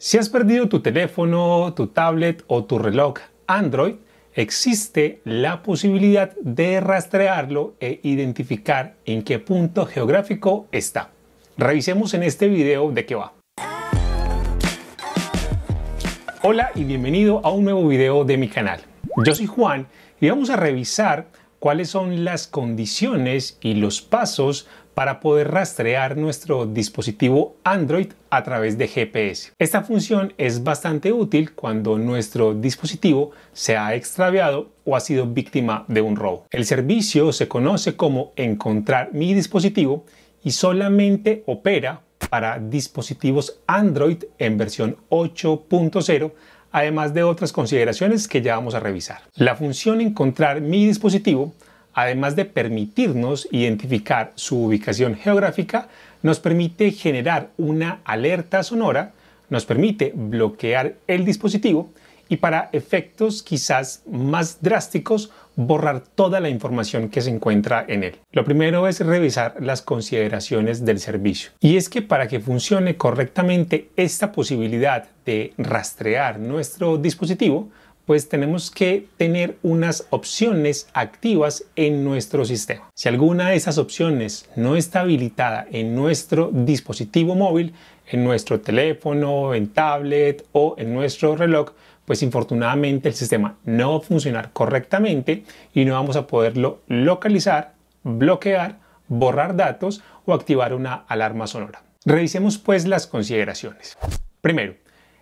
Si has perdido tu teléfono, tu tablet o tu reloj Android, existe la posibilidad de rastrearlo e identificar en qué punto geográfico está. Revisemos en este video de qué va. Hola y bienvenido a un nuevo video de mi canal. Yo soy Juan y vamos a revisar cuáles son las condiciones y los pasos para poder rastrear nuestro dispositivo Android a través de GPS. Esta función es bastante útil cuando nuestro dispositivo se ha extraviado o ha sido víctima de un robo. El servicio se conoce como encontrar mi dispositivo y solamente opera para dispositivos Android en versión 8.0 además de otras consideraciones que ya vamos a revisar. La función encontrar mi dispositivo además de permitirnos identificar su ubicación geográfica, nos permite generar una alerta sonora, nos permite bloquear el dispositivo y para efectos quizás más drásticos, borrar toda la información que se encuentra en él. Lo primero es revisar las consideraciones del servicio. Y es que para que funcione correctamente esta posibilidad de rastrear nuestro dispositivo, pues tenemos que tener unas opciones activas en nuestro sistema. Si alguna de esas opciones no está habilitada en nuestro dispositivo móvil, en nuestro teléfono, en tablet o en nuestro reloj, pues infortunadamente el sistema no va a funcionar correctamente y no vamos a poderlo localizar, bloquear, borrar datos o activar una alarma sonora. Revisemos pues las consideraciones. Primero,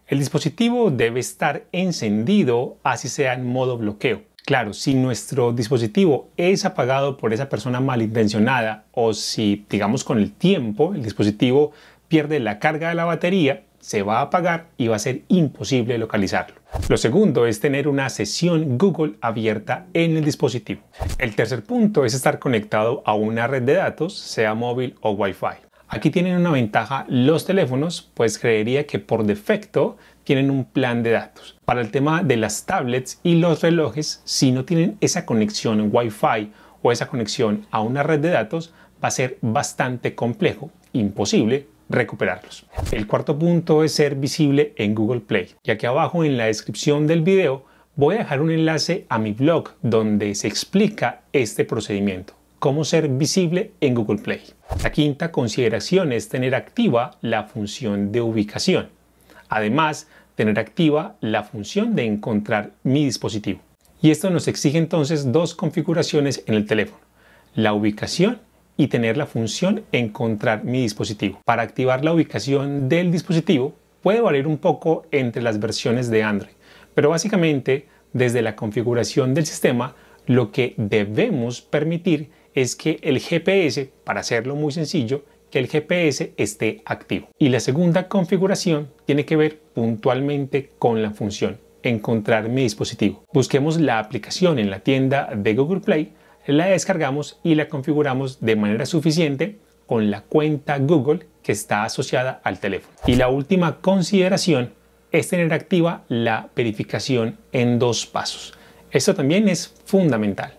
el dispositivo debe estar encendido así sea en modo bloqueo. Claro, si nuestro dispositivo es apagado por esa persona malintencionada o si, digamos, con el tiempo el dispositivo pierde la carga de la batería, se va a apagar y va a ser imposible localizarlo. Lo segundo es tener una sesión Google abierta en el dispositivo. El tercer punto es estar conectado a una red de datos, sea móvil o Wi-Fi. Aquí tienen una ventaja los teléfonos, pues creería que por defecto tienen un plan de datos. Para el tema de las tablets y los relojes, si no tienen esa conexión Wi-Fi o esa conexión a una red de datos, va a ser bastante complejo, imposible recuperarlos. El cuarto punto es ser visible en Google Play. Y aquí abajo en la descripción del video voy a dejar un enlace a mi blog donde se explica este procedimiento cómo ser visible en Google Play. La quinta consideración es tener activa la función de ubicación. Además, tener activa la función de encontrar mi dispositivo. Y esto nos exige entonces dos configuraciones en el teléfono. La ubicación y tener la función encontrar mi dispositivo. Para activar la ubicación del dispositivo puede variar un poco entre las versiones de Android, pero básicamente desde la configuración del sistema lo que debemos permitir es que el GPS, para hacerlo muy sencillo, que el GPS esté activo. Y la segunda configuración tiene que ver puntualmente con la función encontrar mi dispositivo. Busquemos la aplicación en la tienda de Google Play, la descargamos y la configuramos de manera suficiente con la cuenta Google que está asociada al teléfono. Y la última consideración es tener activa la verificación en dos pasos. Esto también es fundamental.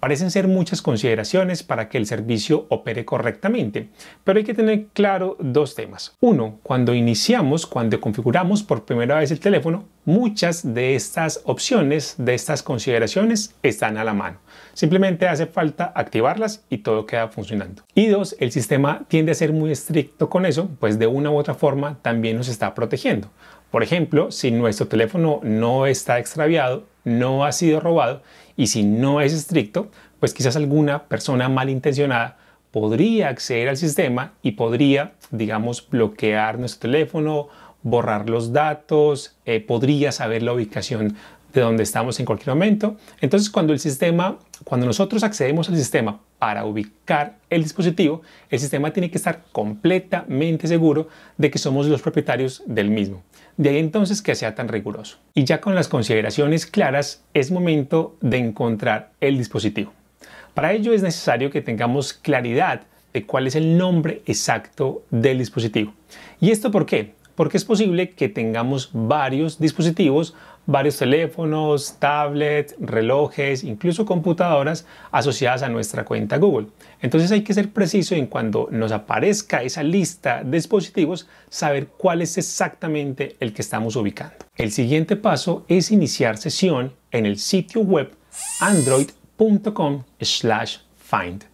Parecen ser muchas consideraciones para que el servicio opere correctamente, pero hay que tener claro dos temas. Uno, cuando iniciamos, cuando configuramos por primera vez el teléfono, muchas de estas opciones, de estas consideraciones están a la mano. Simplemente hace falta activarlas y todo queda funcionando. Y dos, el sistema tiende a ser muy estricto con eso, pues de una u otra forma también nos está protegiendo. Por ejemplo, si nuestro teléfono no está extraviado, no ha sido robado y si no es estricto, pues quizás alguna persona malintencionada podría acceder al sistema y podría, digamos, bloquear nuestro teléfono, borrar los datos, eh, podría saber la ubicación de donde estamos en cualquier momento. Entonces, cuando el sistema, cuando nosotros accedemos al sistema para ubicar el dispositivo, el sistema tiene que estar completamente seguro de que somos los propietarios del mismo. De ahí entonces que sea tan riguroso. Y ya con las consideraciones claras, es momento de encontrar el dispositivo. Para ello es necesario que tengamos claridad de cuál es el nombre exacto del dispositivo. ¿Y esto por qué? Porque es posible que tengamos varios dispositivos, varios teléfonos, tablets, relojes, incluso computadoras asociadas a nuestra cuenta Google. Entonces hay que ser preciso en cuando nos aparezca esa lista de dispositivos, saber cuál es exactamente el que estamos ubicando. El siguiente paso es iniciar sesión en el sitio web android.com/find.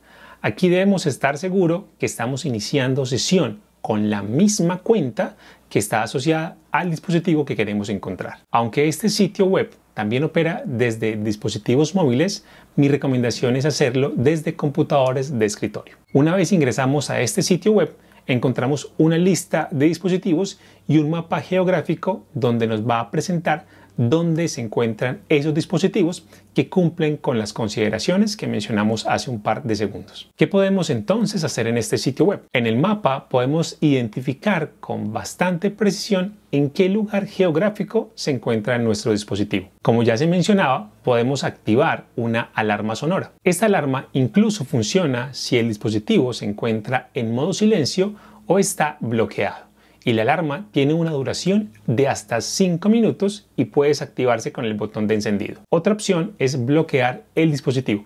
Aquí debemos estar seguro que estamos iniciando sesión con la misma cuenta que está asociada al dispositivo que queremos encontrar. Aunque este sitio web también opera desde dispositivos móviles, mi recomendación es hacerlo desde computadores de escritorio. Una vez ingresamos a este sitio web, encontramos una lista de dispositivos y un mapa geográfico donde nos va a presentar dónde se encuentran esos dispositivos que cumplen con las consideraciones que mencionamos hace un par de segundos. ¿Qué podemos entonces hacer en este sitio web? En el mapa podemos identificar con bastante precisión en qué lugar geográfico se encuentra nuestro dispositivo. Como ya se mencionaba, podemos activar una alarma sonora. Esta alarma incluso funciona si el dispositivo se encuentra en modo silencio o está bloqueado y la alarma tiene una duración de hasta 5 minutos y puedes activarse con el botón de encendido. Otra opción es bloquear el dispositivo.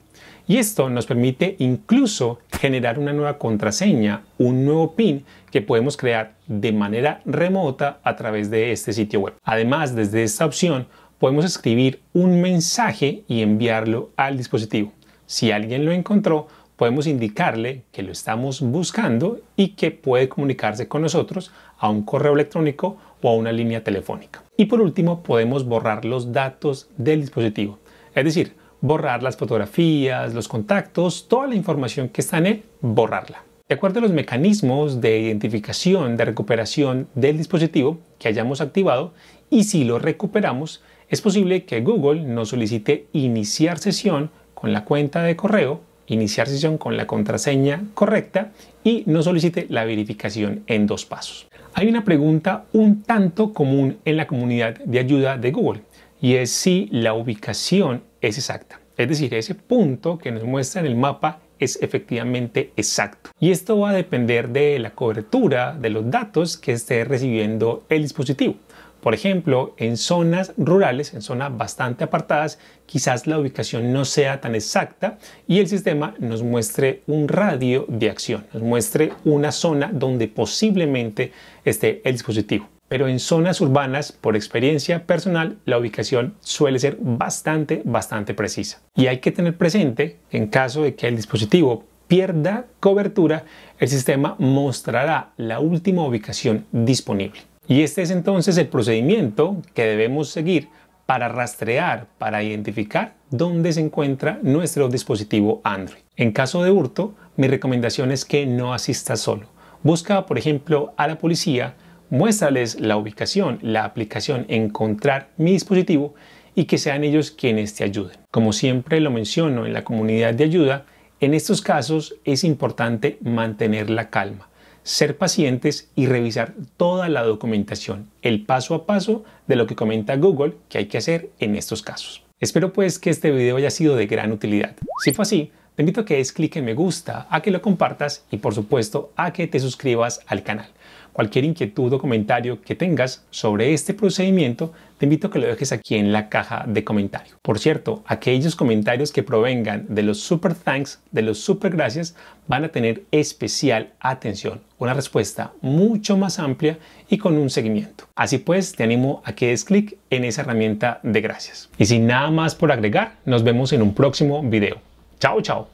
Y esto nos permite incluso generar una nueva contraseña, un nuevo PIN que podemos crear de manera remota a través de este sitio web. Además, desde esta opción podemos escribir un mensaje y enviarlo al dispositivo. Si alguien lo encontró, podemos indicarle que lo estamos buscando y que puede comunicarse con nosotros a un correo electrónico o a una línea telefónica. Y por último, podemos borrar los datos del dispositivo, es decir, borrar las fotografías, los contactos, toda la información que está en él, borrarla. De acuerdo a los mecanismos de identificación de recuperación del dispositivo que hayamos activado y si lo recuperamos, es posible que Google nos solicite iniciar sesión con la cuenta de correo iniciar sesión con la contraseña correcta y no solicite la verificación en dos pasos. Hay una pregunta un tanto común en la comunidad de ayuda de Google y es si la ubicación es exacta. Es decir, ese punto que nos muestra en el mapa es efectivamente exacto. Y esto va a depender de la cobertura de los datos que esté recibiendo el dispositivo. Por ejemplo, en zonas rurales, en zonas bastante apartadas, quizás la ubicación no sea tan exacta y el sistema nos muestre un radio de acción, nos muestre una zona donde posiblemente esté el dispositivo. Pero en zonas urbanas, por experiencia personal, la ubicación suele ser bastante, bastante precisa. Y hay que tener presente en caso de que el dispositivo pierda cobertura, el sistema mostrará la última ubicación disponible. Y este es entonces el procedimiento que debemos seguir para rastrear, para identificar dónde se encuentra nuestro dispositivo Android. En caso de hurto, mi recomendación es que no asistas solo. Busca, por ejemplo, a la policía, muéstrales la ubicación, la aplicación, encontrar mi dispositivo y que sean ellos quienes te ayuden. Como siempre lo menciono en la comunidad de ayuda, en estos casos es importante mantener la calma ser pacientes y revisar toda la documentación, el paso a paso de lo que comenta Google que hay que hacer en estos casos. Espero pues que este video haya sido de gran utilidad. Si fue así, te invito a que des clic en me gusta, a que lo compartas y por supuesto a que te suscribas al canal. Cualquier inquietud o comentario que tengas sobre este procedimiento, te invito a que lo dejes aquí en la caja de comentarios. Por cierto, aquellos comentarios que provengan de los super thanks, de los super gracias, van a tener especial atención, una respuesta mucho más amplia y con un seguimiento. Así pues, te animo a que des clic en esa herramienta de gracias. Y sin nada más por agregar, nos vemos en un próximo video. Cháu.